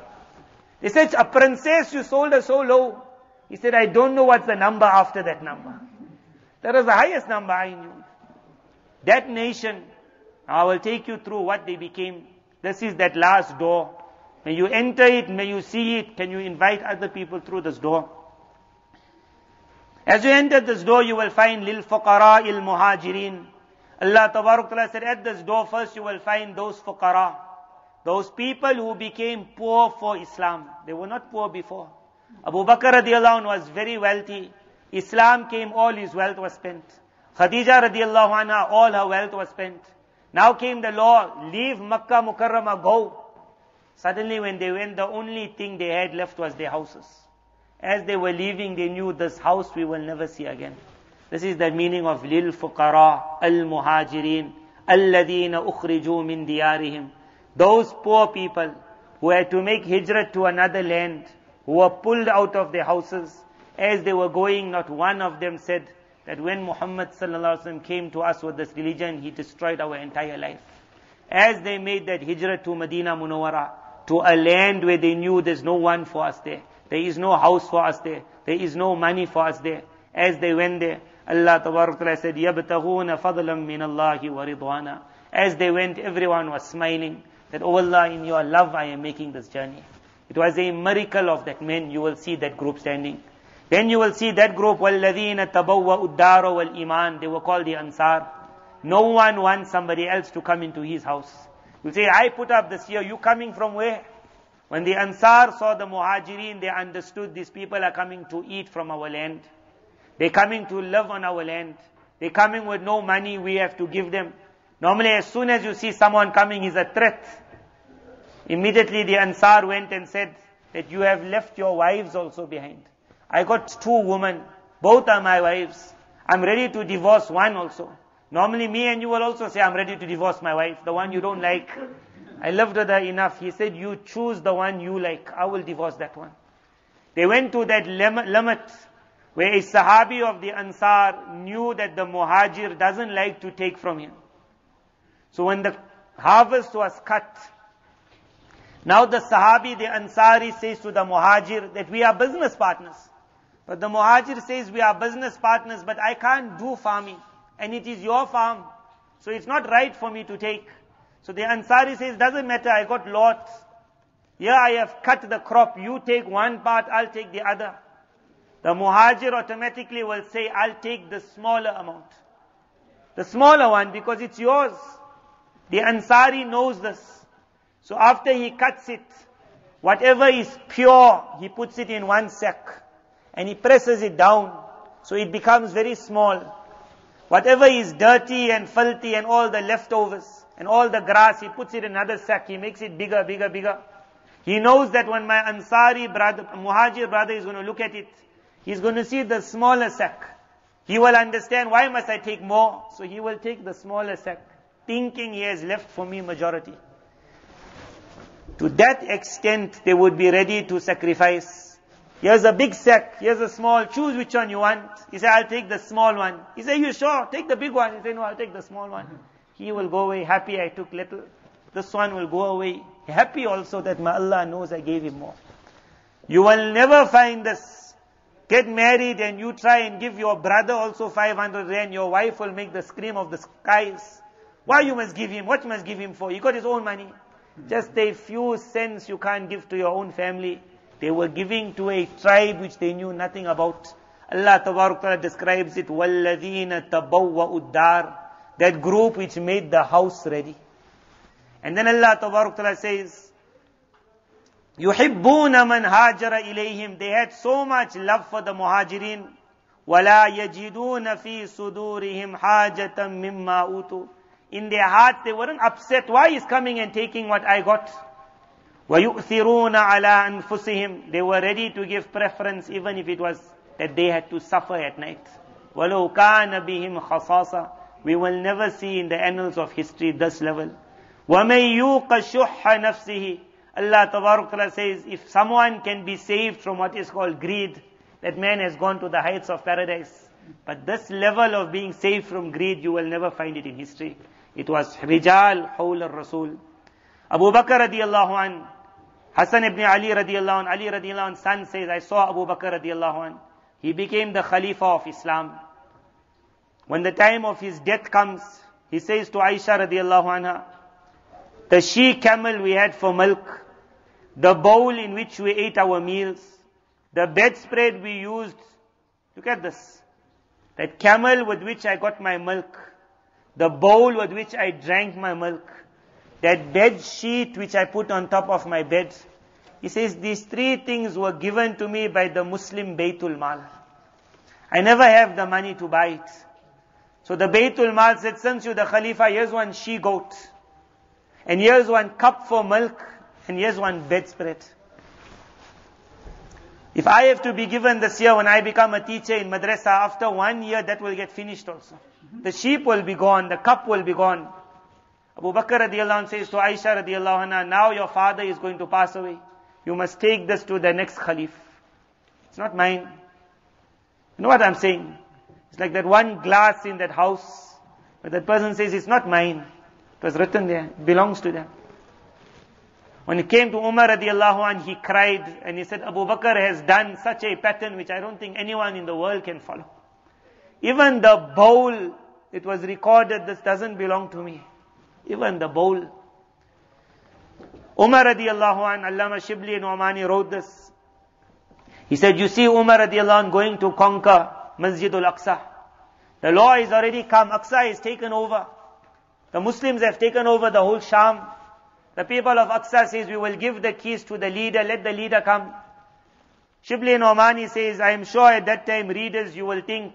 They said, a princess, you sold her so low. He said, I don't know what's the number after that number. That was the highest number I knew. That nation, I will take you through what they became. This is that last door. May you enter it, may you see it, can you invite other people through this door? As you enter this door, you will find lil fuqara il muhajirin. Allah Ta'ala said, at this door first you will find those fuqara. Those people who became poor for Islam. They were not poor before. Abu Bakr radiallahu was very wealthy. Islam came, all his wealth was spent. Khadija radiallahu anha, all her wealth was spent. Now came the law, leave Makkah Mukarramah, go. Suddenly when they went, the only thing they had left was their houses. As they were leaving, they knew this house we will never see again. This is the meaning of lil fuqara al muhajirin alladhina ukhriju min diyarihim. Those poor people who had to make hijrah to another land, who were pulled out of their houses, as they were going, not one of them said that when Muhammad came to us with this religion, he destroyed our entire life. As they made that hijrah to Medina Munawwara, to a land where they knew there's no one for us there. There is no house for us there. There is no money for us there. As they went there, Allah Ta'ala said, يَبْتَغُونَ فَضْلًا مِنَ اللَّهِ وَرِضْوَانًا As they went, everyone was smiling that, Oh Allah, in your love I am making this journey. It was a miracle of that men. You will see that group standing. Then you will see that group, وَالَّذِينَ تَبَوَّأُ الدَّارَ وَالْإِيمَانِ They were called the Ansar. No one wants somebody else to come into his house. You say, I put up this year, you coming from where? When the Ansar saw the Muhajirin, they understood these people are coming to eat from our land. They're coming to live on our land. They're coming with no money, we have to give them. Normally, as soon as you see someone coming, he's a threat. Immediately the Ansar went and said that you have left your wives also behind. I got two women, both are my wives. I'm ready to divorce one also. Normally me and you will also say, I'm ready to divorce my wife, the one you don't like. I loved her enough. He said, you choose the one you like. I will divorce that one. They went to that limit where a Sahabi of the Ansar knew that the Muhajir doesn't like to take from him. So when the harvest was cut, now the Sahabi, the Ansari says to the Muhajir that we are business partners. But the Muhajir says we are business partners, but I can't do farming and it is your farm. So it's not right for me to take. So the Ansari says, doesn't matter, I got lots. Here I have cut the crop, you take one part, I'll take the other. The muhajir automatically will say, I'll take the smaller amount. The smaller one because it's yours. The Ansari knows this. So after he cuts it, whatever is pure, he puts it in one sack and he presses it down. So it becomes very small. Whatever is dirty and filthy and all the leftovers and all the grass, he puts it in another sack. He makes it bigger, bigger, bigger. He knows that when my Ansari brother, Muhajir brother is going to look at it, he's going to see the smaller sack. He will understand why must I take more? So he will take the smaller sack, thinking he has left for me majority. To that extent, they would be ready to sacrifice Here's a big sack, here's a small, choose which one you want. He said, I'll take the small one. He said, you sure? Take the big one. He said, no, I'll take the small one. He will go away happy I took little. This one will go away happy also that my Allah knows I gave him more. You will never find this. Get married and you try and give your brother also 500 rand. Your wife will make the scream of the skies. Why you must give him? What you must give him for? He got his own money. Just a few cents you can't give to your own family. They were giving to a tribe which they knew nothing about. Allah Ta'ala describes it, وَالَّذِينَ تَبَوَّأُ الدَّارِ That group which made the house ready. And then Allah Ta'ala says, يُحِبُّونَ مَنْ هَاجَرَ إِلَيْهِمْ They had so much love for the muhajirin. وَلَا يَجِدُونَ فِي صُدُورِهِمْ حَاجَةً مِمَّا أُوتُوا In their hearts they weren't upset. Why is coming and taking what I got? وَيُؤْثِرُونَ عَلَىٰ أَنفُسِهِمْ They were ready to give preference even if it was that they had to suffer at night. وَلَوْ كَانَ بِهِمْ خَصَاصًا We will never see in the annals of history this level. وَمَن يُوقَ شُحَّ نَفْسِهِ Allah Ta'ala says, if someone can be saved from what is called greed, that man has gone to the heights of paradise. But this level of being saved from greed, you will never find it in history. It was Rijal Hawl al-Rasul. Abu Bakr radiallahu an, Hassan ibn Ali radiallahu an, Ali radiallahu an's son says, I saw Abu Bakr radiallahu an. He became the Khalifa of Islam. When the time of his death comes, he says to Aisha radiallahu anha, the she camel we had for milk, the bowl in which we ate our meals, the bedspread we used. Look at this. That camel with which I got my milk, the bowl with which I drank my milk, that bed sheet which I put on top of my bed. He says these three things were given to me by the Muslim Baytul Mal. I never have the money to buy it. So the Baytul Mal said, since you're the Khalifa, here's one she goat. And here's one cup for milk. And here's one bedspread. If I have to be given this year when I become a teacher in madrasa, after one year that will get finished also. The sheep will be gone, the cup will be gone. Abu Bakr radiallahu anh says to Aisha radiallahu anha, now your father is going to pass away. You must take this to the next Khalif. It's not mine. You know what I'm saying? It's like that one glass in that house, but that person says, it's not mine. It was written there, it belongs to them. When it came to Umar radiallahu anh, he cried and he said, Abu Bakr has done such a pattern which I don't think anyone in the world can follow. Even the bowl, it was recorded, this doesn't belong to me. Even the bowl. Umar radiallahu anh, Allama Shibli Nomani wrote this. He said, you see Umar radiallahu anh going to conquer Masjid al-Aqsa. The law is already come, Aqsa is taken over. The Muslims have taken over the whole Sham. The people of Aqsa says, we will give the keys to the leader, let the leader come. Shibli Nomani says, I am sure at that time, readers, you will think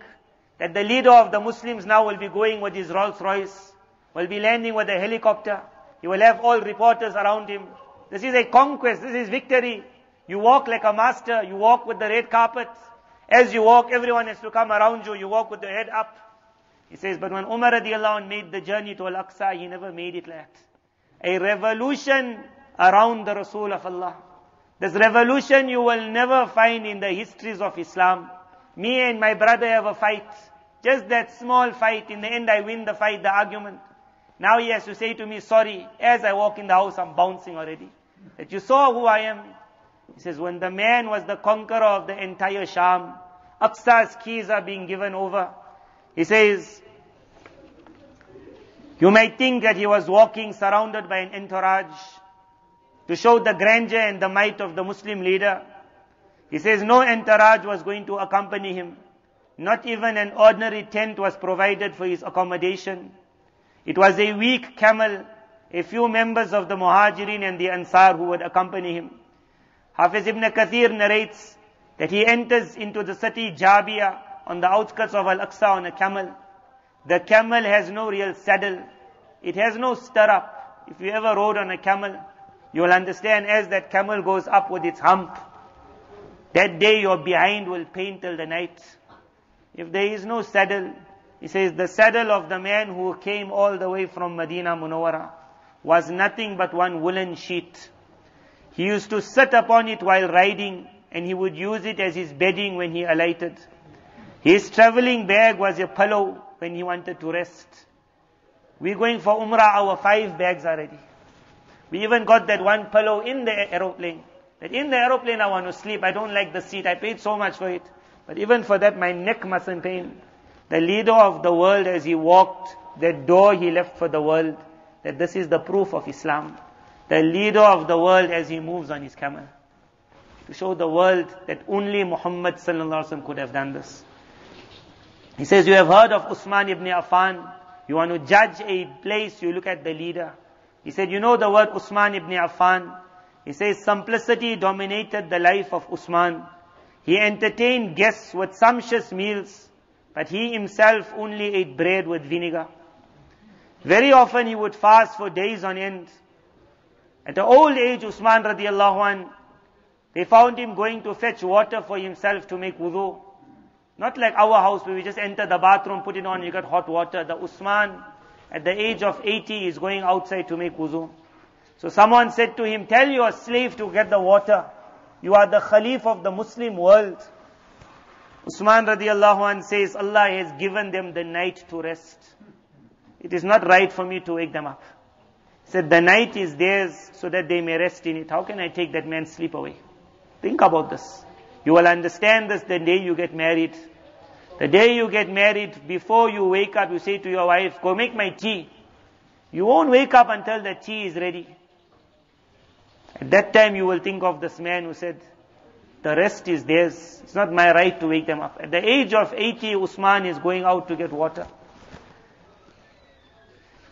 that the leader of the Muslims now will be going with his Rolls Royce, will be landing with a helicopter. He will have all reporters around him. This is a conquest, this is victory. You walk like a master, you walk with the red carpet. As you walk, everyone has to come around you, you walk with the head up. He says, but when Umar radiallahu anh made the journey to Al-Aqsa, he never made it like that a revolution around the Rasul of Allah. This revolution you will never find in the histories of Islam. Me and my brother have a fight. Just that small fight. In the end I win the fight, the argument. Now he has to say to me, sorry. As I walk in the house, I'm bouncing already. That you saw who I am. He says, when the man was the conqueror of the entire Sham, Aqsa's keys are being given over. He says, you may think that he was walking surrounded by an entourage to show the grandeur and the might of the Muslim leader. He says no entourage was going to accompany him. Not even an ordinary tent was provided for his accommodation. It was a weak camel, a few members of the Muhajirin and the Ansar who would accompany him. Hafiz ibn Kathir narrates that he enters into the city Jabia on the outskirts of Al-Aqsa on a camel. The camel has no real saddle. It has no stirrup. If you ever rode on a camel, you will understand as that camel goes up with its hump, that day your behind will pain till the night. If there is no saddle, he says the saddle of the man who came all the way from Medina Munawara was nothing but one woolen sheet. He used to sit upon it while riding and he would use it as his bedding when he alighted. His traveling bag was a pillow when he wanted to rest. We're going for Umrah, our five bags already. We even got that one pillow in the aeroplane. That in the aeroplane I want to sleep. I don't like the seat. I paid so much for it. But even for that, my neck mustn't pain. The leader of the world as he walked, that door he left for the world, that this is the proof of Islam. The leader of the world as he moves on his camel. To show the world that only Muhammad could have done this. He says, you have heard of Usman ibn Affan. You want to judge a place, you look at the leader. He said, you know the word Usman ibn Affan? He says, simplicity dominated the life of Usman. He entertained guests with sumptuous meals, but he himself only ate bread with vinegar. Very often he would fast for days on end. At the old age, Usman radiallahu an, they found him going to fetch water for himself to make wudu. Not like our house where we just enter the bathroom, put it on, you get hot water. The Usman, at the age of 80 is going outside to make wuzu. So someone said to him, tell your slave to get the water. You are the Khalif of the Muslim world. Usman radiallahu anh says, Allah has given them the night to rest. It is not right for me to wake them up. He said, the night is theirs so that they may rest in it. How can I take that man's sleep away? Think about this. You will understand this the day you get married. The day you get married, before you wake up, you say to your wife, go make my tea. You won't wake up until the tea is ready. At that time you will think of this man who said, the rest is theirs. It's not my right to wake them up. At the age of 80, Usman is going out to get water.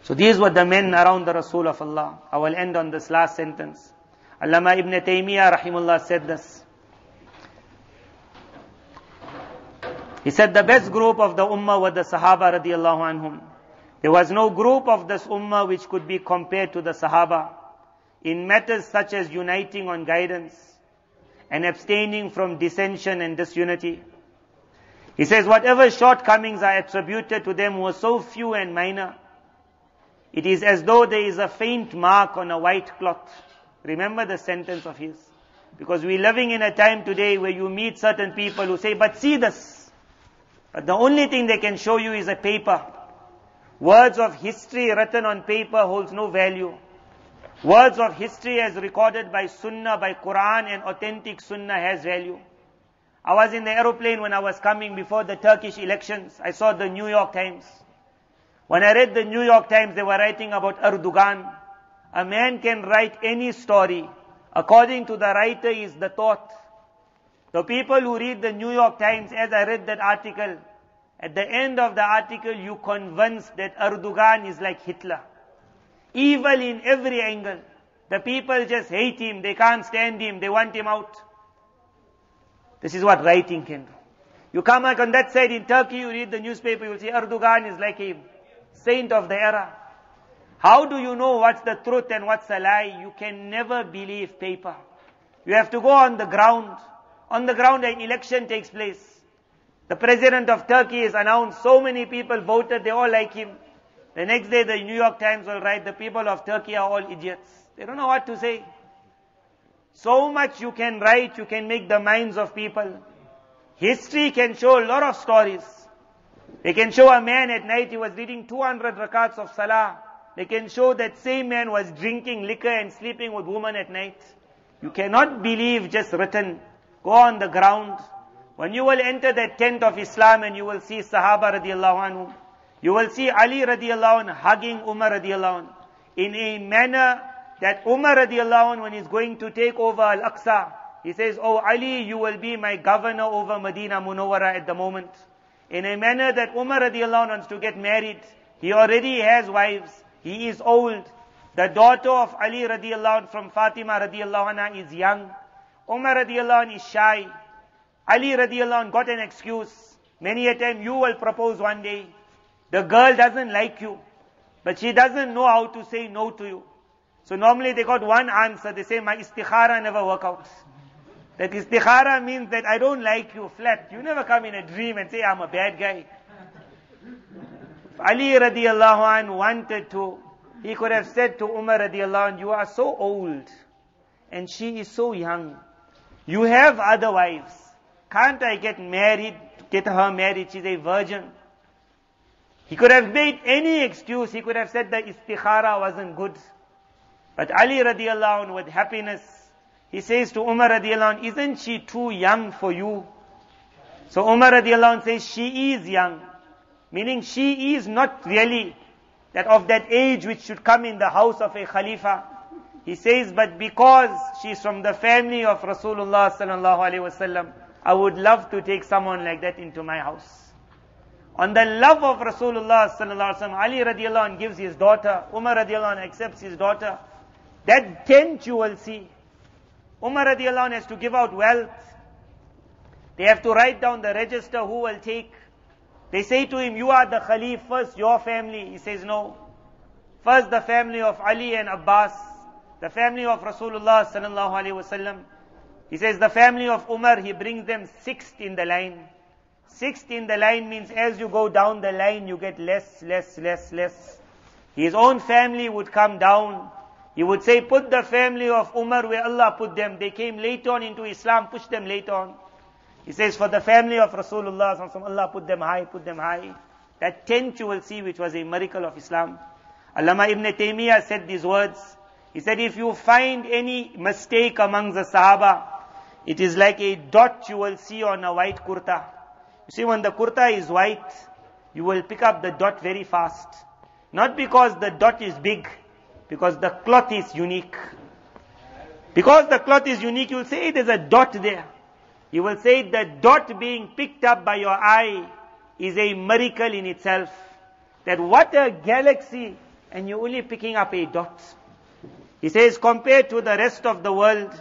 So these were the men around the Rasul of Allah. I will end on this last sentence. Allama ibn Taymiyyah rahimullah said this. He said the best group of the ummah were the Sahaba radiallahu anhum. There was no group of this ummah which could be compared to the Sahaba in matters such as uniting on guidance and abstaining from dissension and disunity. He says whatever shortcomings are attributed to them were so few and minor. It is as though there is a faint mark on a white cloth. Remember the sentence of his. Because we're living in a time today where you meet certain people who say, but see this. But the only thing they can show you is a paper. Words of history written on paper holds no value. Words of history as recorded by Sunnah, by Quran and authentic Sunnah has value. I was in the aeroplane when I was coming before the Turkish elections. I saw the New York Times. When I read the New York Times, they were writing about Erdogan. A man can write any story. According to the writer is the thought. The people who read the New York Times, as I read that article, at the end of the article, you convinced that Erdogan is like Hitler. Evil in every angle. The people just hate him. They can't stand him. They want him out. This is what writing can do. You come back on that side in Turkey, you read the newspaper, you will see Erdogan is like a saint of the era. How do you know what's the truth and what's a lie? You can never believe paper. You have to go on the ground. On the ground, an election takes place. The president of Turkey is announced. So many people voted. They all like him. The next day, the New York Times will write, the people of Turkey are all idiots. They don't know what to say. So much you can write, you can make the minds of people. History can show a lot of stories. They can show a man at night, he was reading 200 rakats of salah. They can show that same man was drinking liquor and sleeping with women at night. You cannot believe just written. Go on the ground. When you will enter the tent of Islam and you will see Sahaba radiallahu anhu, you will see Ali radiallahu anhu hugging Umar radiallahu anhu in a manner that Umar radiallahu anhu when he's going to take over Al-Aqsa, he says, Oh Ali, you will be my governor over Medina Munawwara at the moment. In a manner that Umar radiallahu anhu wants to get married. He already has wives. He is old. The daughter of Ali radiallahu anhu from Fatima radiallahu anha is young. Umar radiallahu anhu is shy. Ali radiallahu anhu got an excuse. Many a time you will propose one day. The girl doesn't like you. But she doesn't know how to say no to you. So normally they got one answer. They say, my istikhara never work out. That istikhara means that I don't like you flat. You never come in a dream and say, I'm a bad guy. Ali radiallahu anh wanted to, he could have said to Umar radiallahu anh, you are so old and she is so young. You have other wives. Can't I get married, get her married? She's a virgin. He could have made any excuse. He could have said the istikhara wasn't good. But Ali radiallahu with happiness, he says to Umar radiallahu isn't she too young for you? So Umar radiallahu says, she is young. Meaning she is not really that of that age which should come in the house of a Khalifa. He says, but because she's from the family of Rasulullah sallallahu alaihi wasallam, I would love to take someone like that into my house. On the love of Rasulullah sallallahu alaihi wasallam, Ali radiallahu anh gives his daughter, Umar radiallahu anh accepts his daughter. That tent you will see. Umar radiallahu anh has to give out wealth. They have to write down the register who will take. They say to him, you are the Khalif first, your family. He says, no. First the family of Ali and Abbas, the family of Rasulullah sallallahu alaihi wasallam. He says the family of Umar, he brings them sixth in the line. Sixth in the line means as you go down the line, you get less, less, less, less. His own family would come down. He would say, put the family of Umar where Allah put them. They came late on into Islam, push them late on. He says, for the family of Rasulullah, Allah put them high, put them high. That tent you will see, which was a miracle of Islam. Allama ibn Taymiyyah said these words. He said, if you find any mistake among the Sahaba, it is like a dot you will see on a white kurta. See, when the kurta is white, you will pick up the dot very fast. Not because the dot is big, because the cloth is unique. Because the cloth is unique, you will say there's a dot there. You will say the dot being picked up by your eye is a miracle in itself. That what a galaxy, and you're only picking up a dot. He says, compared to the rest of the world,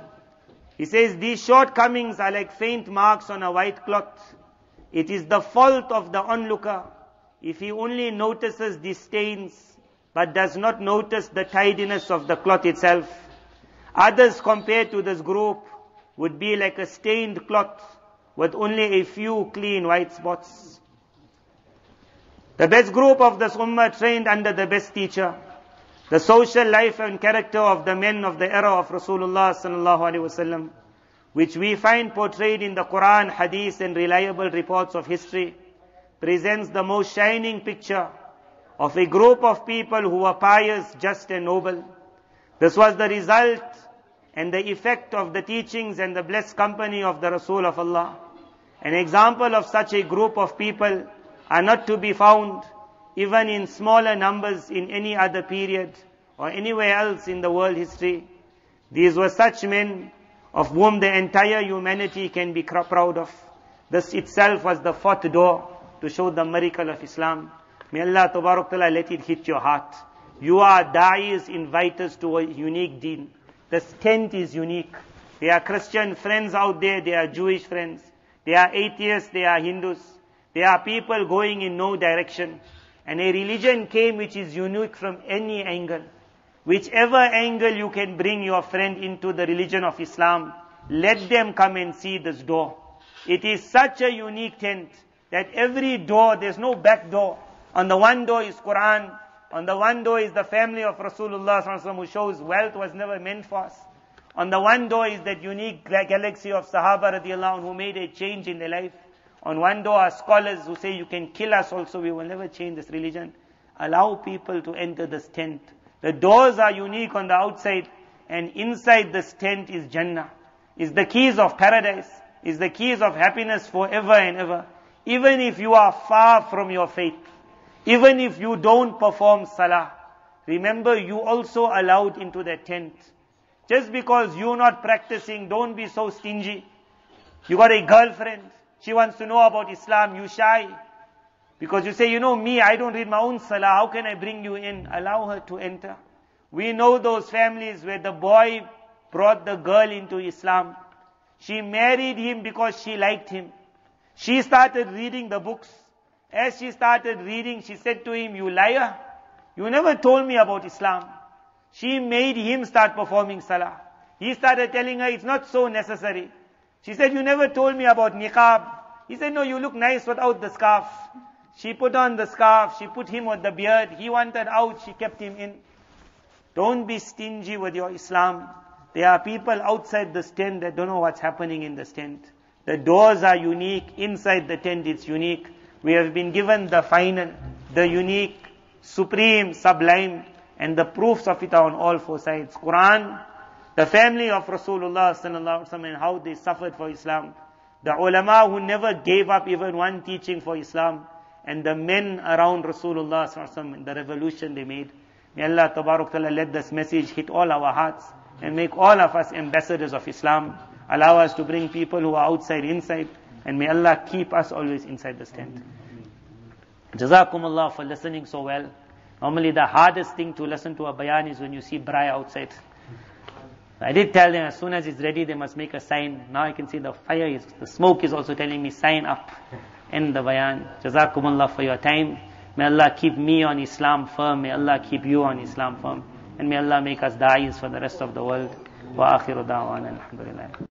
he says, these shortcomings are like faint marks on a white cloth. It is the fault of the onlooker if he only notices the stains, but does not notice the tidiness of the cloth itself. Others compared to this group would be like a stained cloth with only a few clean white spots. The best group of this ummah trained under the best teacher. The social life and character of the men of the era of Rasulullah sallallahu alaihi wasallam, which we find portrayed in the Quran, Hadith and reliable reports of history, presents the most shining picture of a group of people who were pious, just and noble. This was the result and the effect of the teachings and the blessed company of the Rasul of Allah. An example of such a group of people are not to be found even in smaller numbers in any other period or anywhere else in the world history. These were such men of whom the entire humanity can be proud of. This itself was the fourth door to show the miracle of Islam. May Allah Ta'ala let it hit your heart. You are da'is, inviters to a unique deen. This tent is unique. There are Christian friends out there, there are Jewish friends. There are atheists, there are Hindus. There are people going in no direction. And a religion came which is unique from any angle. Whichever angle you can bring your friend into the religion of Islam, let them come and see this door. It is such a unique tent that every door, there's no back door. On the one door is Quran, on the one door is the family of Rasulullah who shows wealth was never meant for us. On the one door is that unique galaxy of Sahaba radiallahu who made a change in their life. On one door are scholars who say you can kill us also, we will never change this religion. Allow people to enter this tent. The doors are unique on the outside and inside this tent is Jannah. Is the keys of paradise. Is the keys of happiness forever and ever. Even if you are far from your faith, even if you don't perform salah, remember you also allowed into the tent. Just because you're not practicing, don't be so stingy. You got a girlfriend, she wants to know about Islam, you shy. Because you say, you know me, I don't read my own salah, how can I bring you in? Allow her to enter. We know those families where the boy brought the girl into Islam. She married him because she liked him. She started reading the books. As she started reading, she said to him, you liar. You never told me about Islam. She made him start performing salah. He started telling her it's not so necessary. She said, you never told me about niqab. He said, no, you look nice without the scarf. She put on the scarf, she put him with the beard. He wanted out, she kept him in. Don't be stingy with your Islam. There are people outside this tent that don't know what's happening in this tent. The doors are unique. Inside the tent it's unique. We have been given the final, the unique, supreme, sublime, and the proofs of it are on all four sides. Quran, the family of Rasulullah sallallahu and how they suffered for Islam. The ulama who never gave up even one teaching for Islam. And the men around Rasulullah the revolution they made. May Allah tabarak let this message hit all our hearts and make all of us ambassadors of Islam. Allow us to bring people who are outside inside. And may Allah keep us always inside this tent. Jazakumullah for listening so well. Normally the hardest thing to listen to a bayan is when you see braai outside. I did tell them as soon as it's ready they must make a sign. Now I can see the fire is, the smoke is also telling me sign up in the bayan. Jazakumullah for your time. May Allah keep me on Islam firm. May Allah keep you on Islam firm. And may Allah make us da'is for the rest of the world. Wa akhiru da'wana alhamdulillah.